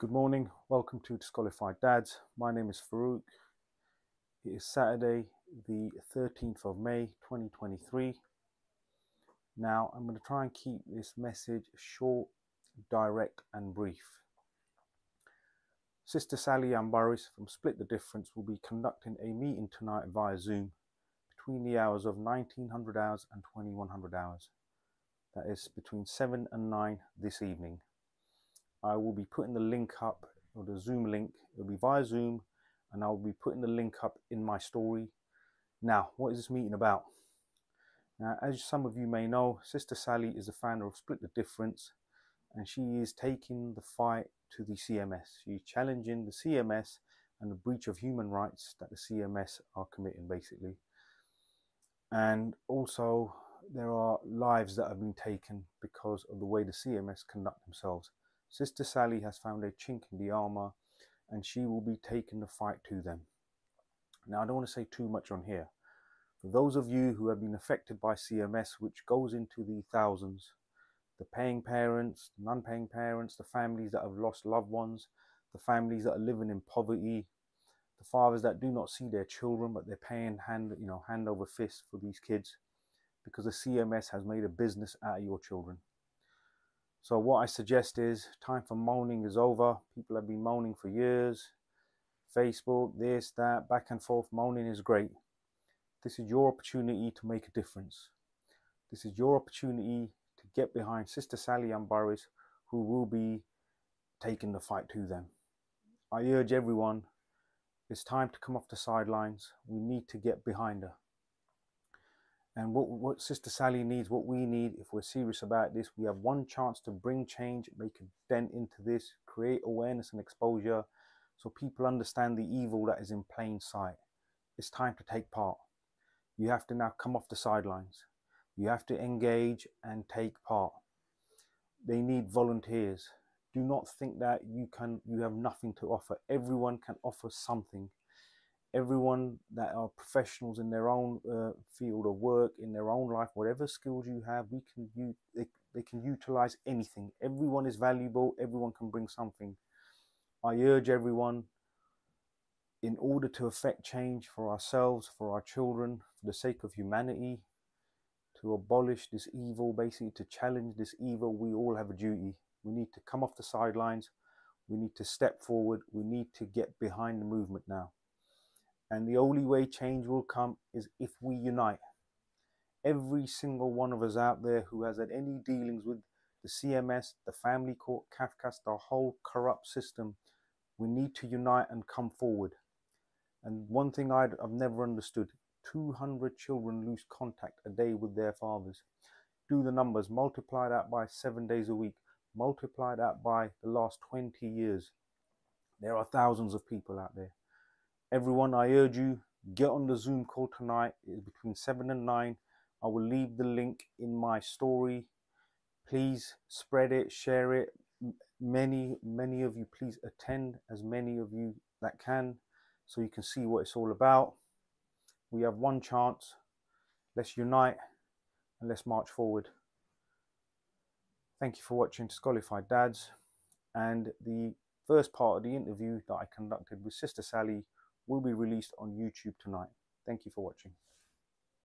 Good morning, welcome to Disqualified Dads. My name is Farouk. It is Saturday, the 13th of May 2023. Now, I'm going to try and keep this message short, direct, and brief. Sister Sally Ann Burris from Split the Difference will be conducting a meeting tonight via Zoom between the hours of 1900 hours and 2100 hours. That is between 7 and 9 this evening. I will be putting the link up or the Zoom link. It'll be via Zoom, and I'll be putting the link up in my story. Now, what is this meeting about? Now, as some of you may know, Sister Sally is a founder of Split the Difference, and she is taking the fight to the CMS. She's challenging the CMS and the breach of human rights that the CMS are committing, basically. And also, there are lives that have been taken because of the way the CMS conduct themselves. Sister Sally has found a chink in the armor and she will be taking the fight to them. Now, I don't want to say too much on here. For those of you who have been affected by CMS, which goes into the thousands, the paying parents, non paying parents, the families that have lost loved ones, the families that are living in poverty, the fathers that do not see their children but they're paying hand, you know, hand over fist for these kids because the CMS has made a business out of your children. So what I suggest is time for moaning is over. People have been moaning for years. Facebook, this, that, back and forth. Moaning is great. This is your opportunity to make a difference. This is your opportunity to get behind Sister Sally Ann Burris, who will be taking the fight to them. I urge everyone, it's time to come off the sidelines. We need to get behind her. And what, what Sister Sally needs, what we need, if we're serious about this, we have one chance to bring change, make a dent into this, create awareness and exposure so people understand the evil that is in plain sight. It's time to take part. You have to now come off the sidelines. You have to engage and take part. They need volunteers. Do not think that you can you have nothing to offer. Everyone can offer something everyone that are professionals in their own uh, field of work in their own life whatever skills you have we can you they, they can utilize anything. Everyone is valuable. Everyone can bring something. I urge everyone in order to affect change for ourselves for our children for the sake of humanity to abolish this evil basically to challenge this evil we all have a duty. We need to come off the sidelines. We need to step forward. We need to get behind the movement now and the only way change will come is if we unite. Every single one of us out there who has had any dealings with the CMS, the family court, CAFCASS, the whole corrupt system, we need to unite and come forward. And one thing i have never understood 200 children lose contact a day with their fathers. Do the numbers, multiply that by seven days a week, multiply that by the last 20 years. There are thousands of people out there. Everyone, I urge you, get on the Zoom call tonight. It's between 7 and 9. I will leave the link in my story. Please spread it, share it. Many, many of you, please attend as many of you that can so you can see what it's all about. We have one chance. Let's unite and let's march forward. Thank you for watching Disqualified Dads. And the first part of the interview that I conducted with Sister Sally will be released on YouTube tonight. Thank you for watching.